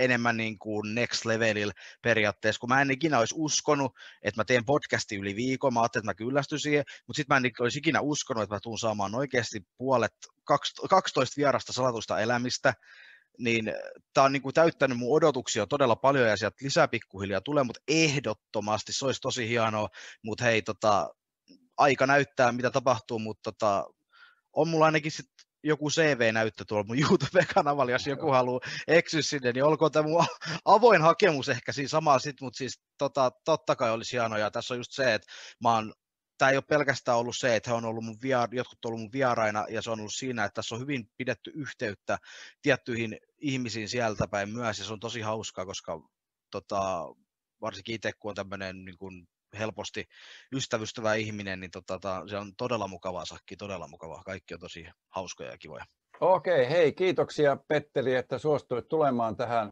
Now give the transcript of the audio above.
enemmän niin kuin next levelillä periaatteessa, kun mä en ikinä olisi uskonut, että mä teen podcasti yli viikon, mä ajattelin, että mä kyllästyn siihen, mutta sitten mä en olisi ikinä uskonut, että mä tuun saamaan oikeasti puolet, 12 vierasta salatusta elämistä, niin tämä on niin kuin täyttänyt mun odotuksia todella paljon ja sieltä lisää pikkuhiljaa tulee, mutta ehdottomasti se olisi tosi hienoa, mutta hei, tota, aika näyttää, mitä tapahtuu, mutta tota, on mulla ainakin sit joku CV-näyttö tuolla mun YouTube-kanavalla, jos joku haluaa eksyä sinne, niin olkoon tämä mun avoin hakemus ehkä siinä samaa sit, mutta siis tota, totta kai olisi hienoa, ja tässä on just se, että mä oon tämä ei ole pelkästään ollut se, että he on ollut mun vier, jotkut on ollut mun vieraina, ja se on ollut siinä, että tässä on hyvin pidetty yhteyttä tiettyihin ihmisiin sieltä päin myös, ja se on tosi hauskaa, koska tota, varsinkin itse, kun on tämmöinen niin kuin helposti ystävystävä ihminen, niin tota, ta, se on todella mukavaa sakki, todella mukavaa. Kaikki on tosi hauskoja ja kivoja. Okei, hei, kiitoksia Petteri, että suostuit tulemaan tähän